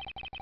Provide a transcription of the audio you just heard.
あ!